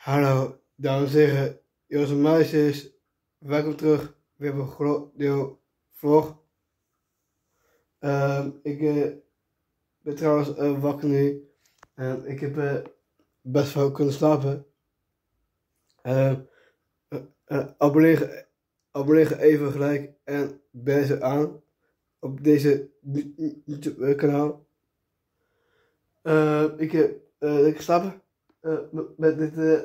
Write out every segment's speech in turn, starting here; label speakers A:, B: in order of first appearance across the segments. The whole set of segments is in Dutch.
A: Hallo, dames en heren, jongens en meisjes. Welkom terug weer bij een groot deel vlog. Ehm, ik eh, ben trouwens eh, wakker nu. En ik heb eh, best wel kunnen slapen. Ehm, eh, eh, abonneer, abonneer even gelijk en bel ze aan op deze YouTube kanaal. Ehm, ik heb lekker geslapen eh, met- met dit, eh,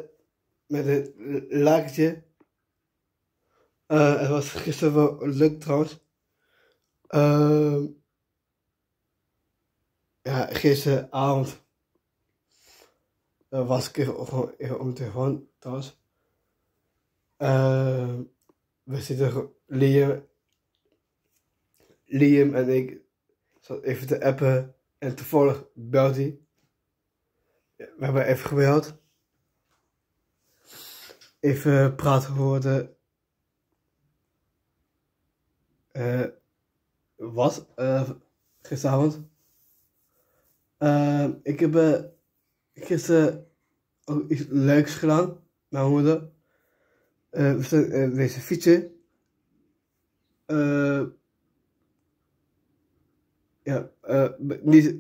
A: met dit. Eh, het was gisteren wel leuk trouwens. Ehm, ja, gisteravond eh, was ik gewoon op mijn telefoon trouwens. Ehm, we zitten, Liam, Liam en ik zat even te appen en toevallig belt hij. We hebben even gebeld. Even praten geworden. eh wat? eh gisteravond. Eh, ik heb gisteren ook iets leuks gedaan. Mijn moeder. We zijn uh, wezen fietsen. Ja, niet,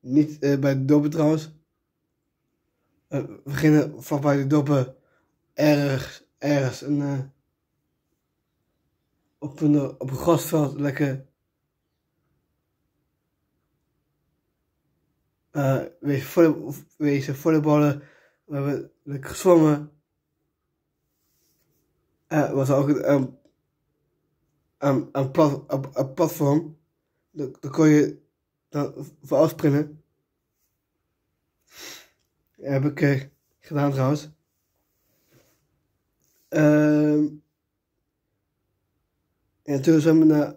A: niet bij de dopen trouwens. Eh, we gingen vlakbij de doppen ergens, ergens een, eh, op, een, eh, op een grasveld lekker eh wezen, volley, wezen volleyballen. We hebben lekker gezwommen. Er was ook een, een, een, plat, een platform. Daar, daar kon je dan voor afspringen. Heb ik eh, gedaan trouwens. Ehm en toen zijn we naar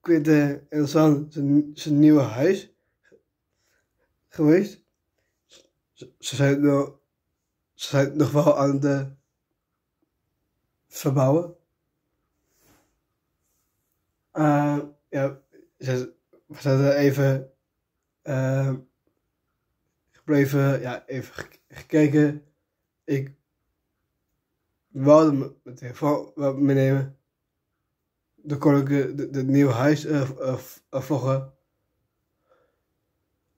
A: Quinten en San zijn, nieuwe huis geweest. Ze, zijn nog, ze zijn nog wel aan het verbouwen. Eh, ja, we er even eh, gebleven, ja, even gek- gekeken. Ik wilde mijn telefoon meenemen. Dan kon ik eh, de nieuwe huis eh eh, eh, vloggen.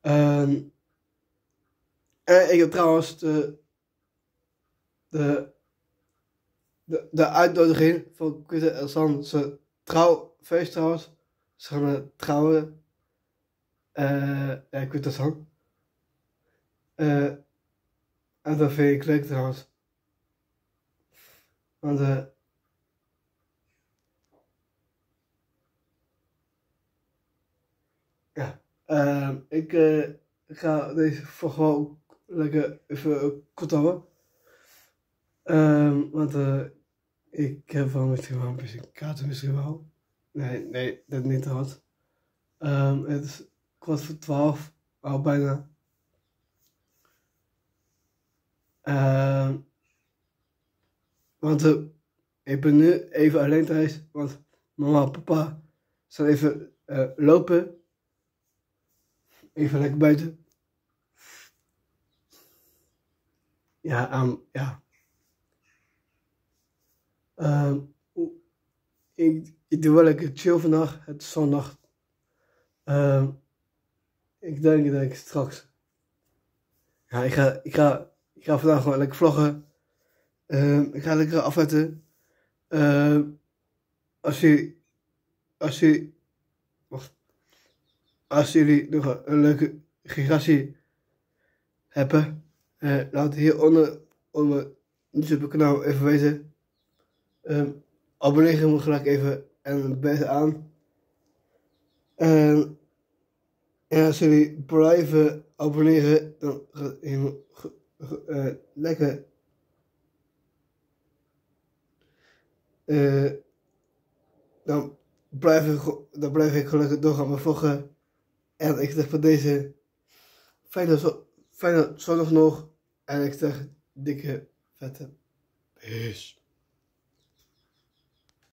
A: Ehm, en ik heb trouwens de, de, de, uitnodiging van Quinten en San, ze trouwfeest trouwens. Ze gaan eh, trouwen. eh ja, en San. Eh, en dat vind ik leuk trouwens. Want eh ja, ehm, ik eh, ga deze vlog wel lekker even kort houden. Ehm, want eh, ik heb wel misschien wel een beetje misschien wel. Nee, nee, dat niet trouwens. Ehm, het is kwart voor twaalf, al bijna. Ehm, want ik ben nu even alleen thuis, want mama en papa zijn even eh, lopen. Even lekker buiten. Ja, ehm, ja. Ehm, ik, ik doe wel lekker chill vandaag. Het is zondag. Ik denk dat ik straks. Ja, ik ga, ik ga, ik ga vandaag gewoon lekker vloggen. Ehm, ik ga lekker afzetten. Ehm, als jullie, als jullie, wacht. Als jullie nog een, leuke gigatie hebben, eh, laat hieronder onder mijn YouTube kanaal even weten. Ehm, abonneer je me gelijk even en bel aan. En, en als jullie blijven abonneren, dan gaat helemaal ge- Eh, dan, blijf ik, dan blijf ik gelukkig doorgaan met vloggen. En ik zeg voor deze fijne, fijne zondag nog. En ik zeg dikke vette peace.